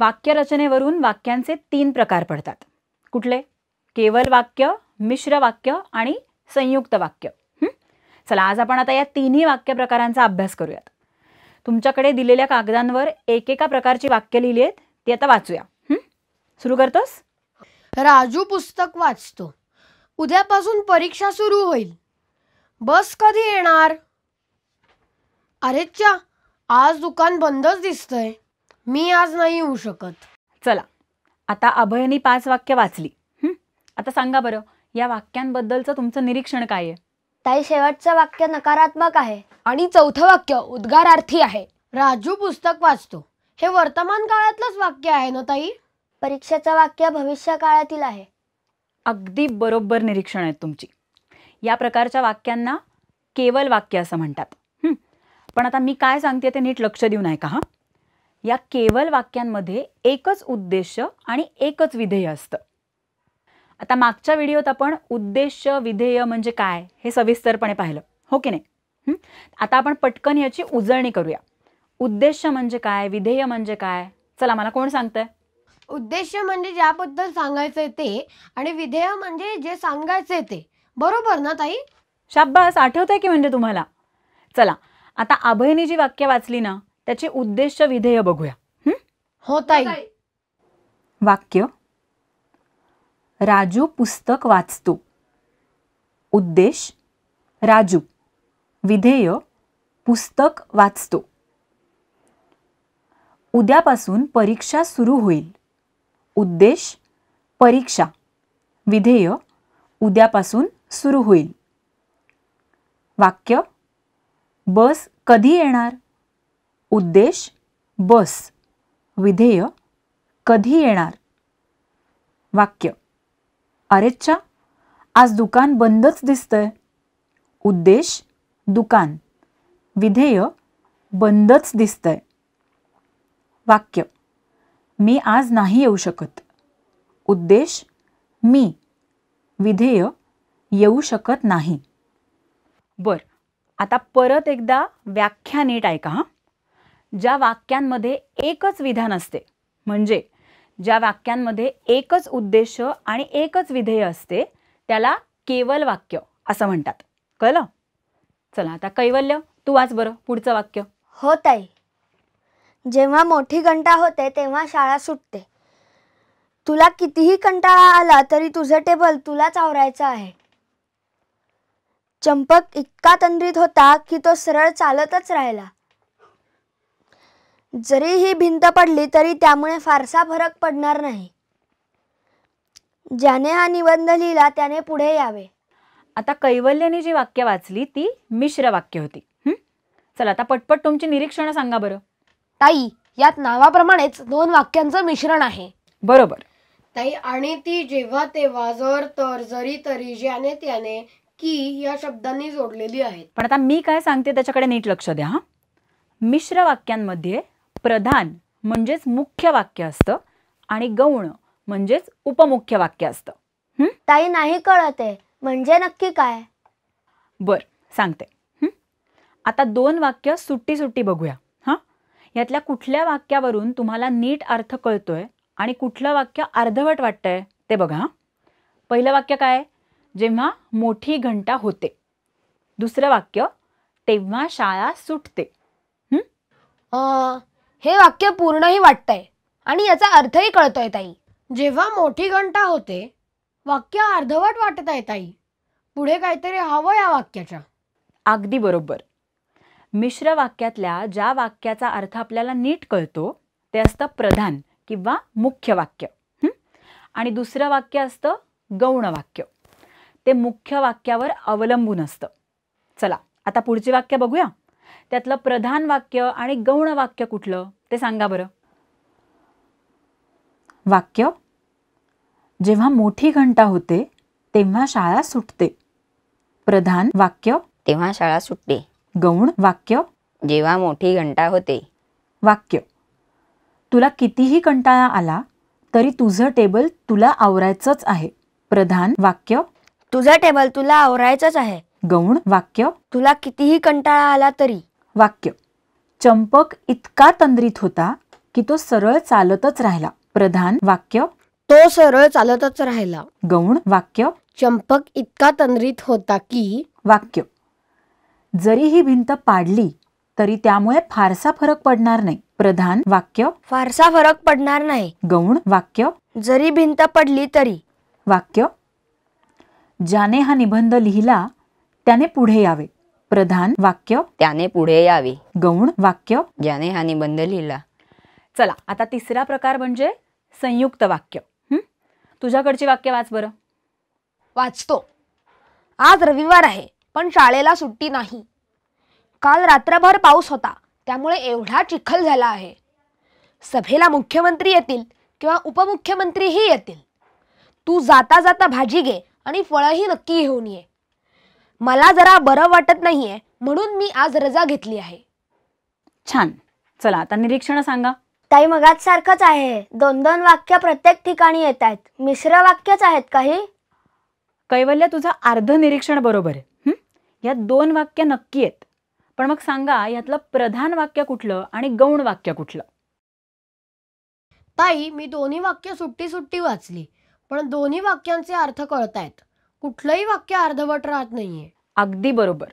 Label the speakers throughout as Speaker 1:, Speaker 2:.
Speaker 1: वाक्यरचनेवरून वाक्यांचे तीन प्रकार पडतात. कुठले? केवल वाक्य मिश्र वाक्य आणि संयुक्त वाक्य. चला आज आपण आता या तिन्ही वाक्य प्रकारांचा अभ्यास करूयात. तुमच्याकडे दिलेल्या कागदांवर एकेका प्रकारची वाक्य लिहिली आहेत ती आता वाचूया. सुरू करतोस?
Speaker 2: राजू पुस्तक वाचतो. उद्यापासून परीक्षा सुरू होईल. बस कधी येणार? अरेच्या आज दुकान बंदच दिसतंय. मी आज नाही येऊ शकत.
Speaker 1: चला आता अभयनी पाच वाक्य वाचली. हं? आता सांगा बरं या वाक्यांबद्दलचं तुमचं निरीक्षण काय आहे?
Speaker 3: ताई शेवटचं वाक्य नकारात्मक आहे
Speaker 2: आणि चौथं वाक्य उद्गारार्थी आहे. राजू पुस्तक वाचतो. हे वर्तमान काळातलंच वाक्य आहे ना ताई?
Speaker 3: परीक्षेचं वाक्य भविष्य काळातील आहे.
Speaker 1: अगदी बरोबर निरीक्षण आहेत तुमची. या प्रकारच्या वाक्यांना केवल वाक्य असं म्हणतात. हं. पण आता मी काय सांगते ते नीट लक्ष देऊन ऐका हां? या केवल वाक्यांमध्ये एकच उद्देश आणि एकच विधेय असतं. आता मागच्या व्हिडिओत आपण उद्देश विधेय म्हणजे काय हे सविस्तरपणे पाहिलं. हो की नाही? आता आपण पटकन याची उजळणी करूया. उद्देश म्हणजे काय? विधेय म्हणजे काय? चला मला कोण सांगतंय?
Speaker 2: उद्देश म्हणजे ज्याबद्दल सांगायचंय ते आणि विधेय म्हणजे जे सांगायचंय ते. बरोबर ना ताई?
Speaker 1: शाब्बास आठवतंय की म्हणजे तुम्हाला? चला आता अभयनी जी वाक्य वाचली ना? त्याचे उद्देश विधेय बघूया. हं?
Speaker 2: हो ताई.
Speaker 1: वाक्य. राजू पुस्तक वाचतो. उद्देश. राजू. विधेय. पुस्तक वाचतो. उद्यापासून परीक्षा सुरू होईल. उद्देश. परीक्षा. विधेय. उद्यापासून सुरू होईल. वाक्य. बस कधी येणार? उद्देश बस विधेय कधी येणार? वाक्य अरेच्छा आज दुकान बंदच दिसतंय. उद्देश दुकान विधेय बंदच दिसतंय. वाक्य मी आज नाही येऊ शकत. उद्देश मी विधेय येऊ शकत नाही. बर आता परत एकदा व्याख्या नीट ऐका हां. ज्या वाक्यांमध्ये एकच विधान असते. म्हणजे ज्या वाक्यांमध्ये एकच उद्देश आणि एकच विधेय असते त्याला केवल वाक्य असं म्हणतात. कळलं? चला आता कैवल्य तू वाच बरं पुढचं वाक्य.
Speaker 3: हो ताई. जेव्हा मोठी घंटा होते तेव्हा शाळा सुटते. तुला कितीही कंटाळा आला तरी तुझं टेबल तुलाच आवरायचं आहे. चंपक इतका तंद्रीत होता की तो सरळ चालतच राहिला. जरी ही भिंत पडली तरी त्यामुळे फारसा फरक पडणार नाही. ज्याने हा निबंध लिहिला त्याने पुढे यावे.
Speaker 1: आता कैवल्याने जी वाक्य वाचली ती मिश्र वाक्य होती. हं? चला आता पटपट तुमची निरीक्षणं सांगा बरं.
Speaker 2: ताई यात नावाप्रमाणेच दोन वाक्यांचं मिश्रण आहे.
Speaker 1: बरोबर.
Speaker 2: ताई आणि ती जेव्हा तेव्हा जर तर जरी तरी ज्याने त्याने की या शब्दांनी जोडलेली आहेत.
Speaker 1: पण आता मी काय सांगते त्याच्याकडे नीट लक्ष द्या हां. मिश्र वाक्यांमध्ये प्रधान म्हणजेच मुख्य वाक्य असतं आणि गौण म्हणजेच उपमुख्य वाक्य असतं.
Speaker 3: ताई नाही कळत आहे. म्हणजे नक्की काय?
Speaker 1: बर सांगते. हं? आता दोन वाक्य सुट्टी सुट्टी बघूया. हां? यातल्या कुठल्या वाक्यावरून तुम्हाला नीट अर्थ कळतोय आणि कुठलं वाक्य अर्धवट वाटतंय ते बघा हां? पहिलं वाक्य काय? आहे? जेव्हा मोठी घंटा होते. दुसरं वाक्य तेव्हा शाळा सुटते.
Speaker 2: अं, हे वाक्य पूर्णही वाटतंय. आणि याचा अर्थही कळतोय ताई. जेव्हा मोठी घंटा होते वाक्य अर्धवट वाटत आहे ताई. पुढे काहीतरी हवं या वाक्याच्या.
Speaker 1: अगदी बरोबर. मिश्र वाक्यातल्या ज्या वाक्याचा अर्थ आपल्याला नीट कळतो ते असतं प्रधान किंवा मुख्य वाक्य? आणि दुसरं वाक्य असतं गौण वाक्य. ते मुख्य वाक्यावर अवलंबून असतं. चला आता पुढची वाक्य बघूया. त्यातलं प्रधान वाक्य आणि गौण वाक्य कुठलं? ते सांगा बरं. वाक्य जेव्हा मोठी घंटा होते तेव्हा शाळा सुटते. प्रधान वाक्य
Speaker 4: तेव्हा शाळा सुटते.
Speaker 1: गौण वाक्य
Speaker 4: जेव्हा मोठी घंटा होते.
Speaker 1: वाक्य तुला कितीही कंटाळा आला तरी तुझं टेबल तुला आवरायचंच आहे. प्रधान वाक्य
Speaker 3: तुझं टेबल तुला आवरायचंच आहे.
Speaker 1: गौण वाक्य.
Speaker 3: तुला कितीही कंटाळा आला तरी.
Speaker 1: वाक्य. चंपक इतका तंद्रीत होता की तो सरळ चालतच राहिला. प्रधान वाक्य.
Speaker 2: तो सरळ चालतच राहिला.
Speaker 1: गौण वाक्य.
Speaker 2: चंपक इतका तंद्रीत होता की.
Speaker 1: वाक्य. जरी ही भिंत पाडली तरी त्यामुळे फारसा फरक पडणार नाही. प्रधान वाक्य.
Speaker 3: फारसा फरक पडणार नाही.
Speaker 1: गौण वाक्य.
Speaker 3: जरी भिंत पडली तरी.
Speaker 1: वाक्य. ज्याने हा निबंध लिहिला त्याने पुढे यावे. प्रधान वाक्य
Speaker 4: त्याने पुढे यावे.
Speaker 1: गौण वाक्य
Speaker 4: ज्याने हा निबंध लिहिला.
Speaker 1: चला आता तिसरा प्रकार म्हणजे संयुक्त वाक्य. हं? तुझ्याकडची वाक्य वाच बरं.
Speaker 3: वाचतो. आज रविवार आहे पण शाळेला सुट्टी नाही. काल रात्रभर पाऊस होता त्यामुळे एवढा चिखल झाला आहे. सभेला मुख्यमंत्री येतील किंवा उपमुख्यमंत्रीही येतील. तू जाता जाता भाजी घे आणि फळंही नक्की घेऊन ये. मला जरा बरं वाटत नाहीये म्हणून मी आज रजा घेतली आहे.
Speaker 1: छान. चला आता निरीक्षण सांगा.
Speaker 3: ताई मगात सारखंच आहे. दोन दोन वाक्य प्रत्येक ठिकाणी येत आहेत. मिश्र वाक्यच आहेत काही?
Speaker 1: कैवल्य तुझं अर्ध निरीक्षण बरोबर आहे. हं? यात दोन वाक्य नक्की आहेत. पण मग सांगा यातलं प्रधान वाक्य कुठलं आणि गौण वाक्य कुठलं?
Speaker 2: ताई मी दोन्ही वाक्य सुट्टी सुट्टी वाचली पण दोन्ही वाक्यांचे अर्थ कळतायत. कुठलंही वाक्य अर्धवट राहत नाहीये.
Speaker 1: अगदी बरोबर.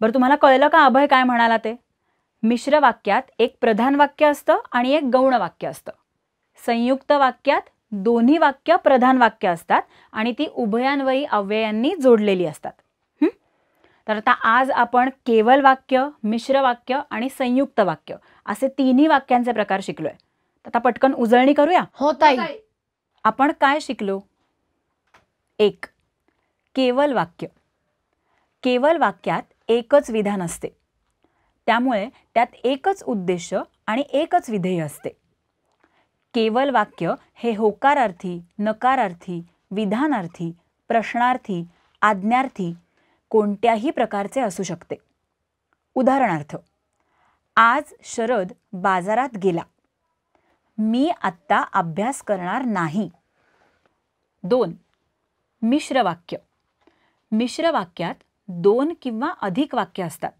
Speaker 1: बरं तुम्हाला कळलं का अभय काय म्हणाला ते? मिश्र वाक्यात एक प्रधान वाक्य असतं आणि एक गौण वाक्य असतं. संयुक्त वाक्यात दोन्ही वाक्य प्रधान वाक्य असतात आणि ती उभयान्वयी अव्ययांनी जोडलेली असतात? तर आता आज आपण केवल वाक्य मिश्र वाक्य आणि संयुक्त वाक्य असे तिन्ही वाक्यांचे प्रकार शिकलोय. आता पटकन उजळणी करूया?
Speaker 2: हो ताई.
Speaker 1: आपण काय शिकलो? एक. केवल वाक्य. केवल वाक्यात एकच विधान असते. त्यामुळे त्यात एकच उद्देश आणि एकच विधेय असते. केवल वाक्य हे होकारार्थी नकारार्थी विधानार्थी प्रश्नार्थी आज्ञार्थी कोणत्याही प्रकारचे असू शकते. उदाहरणार्थ आज शरद बाजारात गेला. मी आत्ता अभ्यास करणार नाही. दोन मिश्र वाक्य. मिश्र वाक्यात दोन किंवा अधिक वाक्य असतात.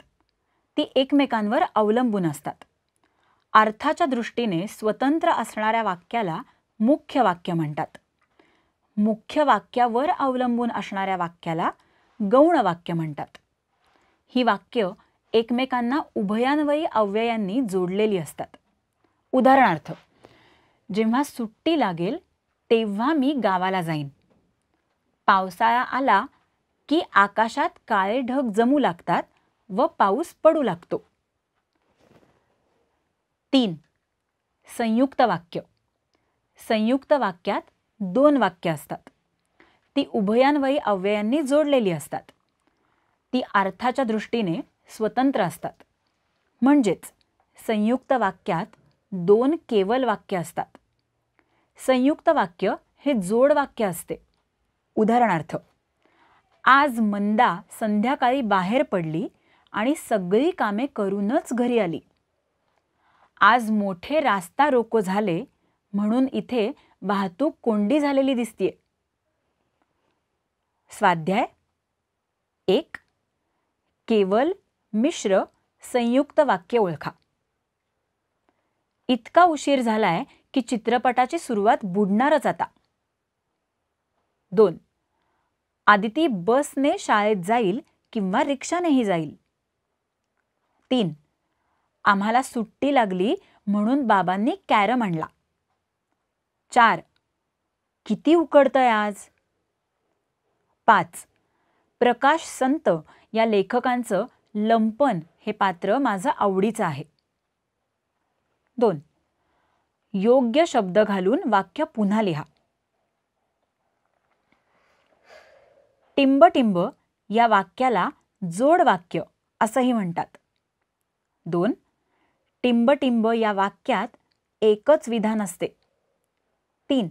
Speaker 1: ती एकमेकांवर अवलंबून असतात. अर्थाच्या दृष्टीने स्वतंत्र असणाऱ्या वाक्याला मुख्य वाक्य म्हणतात. मुख्य वाक्यावर अवलंबून असणाऱ्या वाक्याला गौण वाक्य म्हणतात. ही वाक्य एकमेकांना उभयान्वयी अव्ययांनी जोडलेली असतात. उदाहरणार्थ जेव्हा सुट्टी लागेल तेव्हा मी गावाला जाईन. पावसाळा आला की आकाशात काळे ढग जमू लागतात व पाऊस पडू लागतो. तीन. संयुक्त वाक्य. संयुक्त वाक्यात दोन वाक्य असतात. ती उभयान्वयी अव्ययांनी जोडलेली असतात. ती अर्थाच्या दृष्टीने स्वतंत्र असतात. म्हणजेच संयुक्त वाक्यात दोन केवल वाक्य असतात. संयुक्त वाक्य हे जोड वाक्य असते. उदाहरणार्थ आज मंदा संध्याकाळी बाहेर पडली आणि सगळी कामे करूनच घरी आली. आज मोठे रास्ता रोको झाले म्हणून इथे वाहतूक कोंडी झालेली दिसतीये. स्वाध्याय एक. केवल मिश्र संयुक्त वाक्य ओळखा. इतका उशीर झालाय की चित्रपटाची सुरुवात बुडणारच आता. दोन. आदिती बसने शाळेत जाईल किंवा रिक्षानेही जाईल. तीन आम्हाला सुट्टी लागली म्हणून बाबांनी कॅरम आणला. चार किती उकडतंय आज? पाच प्रकाश संत या लेखकांचं लंपन हे पात्र माझं आवडीचं आहे. दोन योग्य शब्द घालून वाक्य पुन्हा लिहा. टिंब या वाक्याला जोड वाक्य असंही म्हणतात. दोन टिंब टिंब या वाक्यात एकच विधान असते. तीन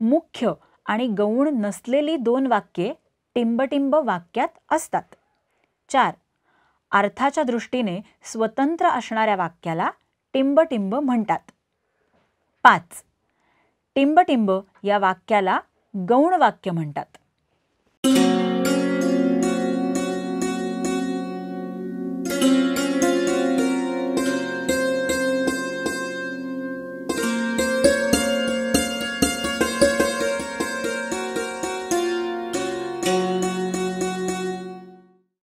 Speaker 1: मुख्य आणि गौण नसलेली दोन वाक्ये टिंबटिंब वाक्यात असतात. चार अर्थाच्या दृष्टीने स्वतंत्र असणाऱ्या वाक्याला टिंबटिंब म्हणतात. पाच टिंबटिंब या वाक्याला गौण वाक्य म्हणतात.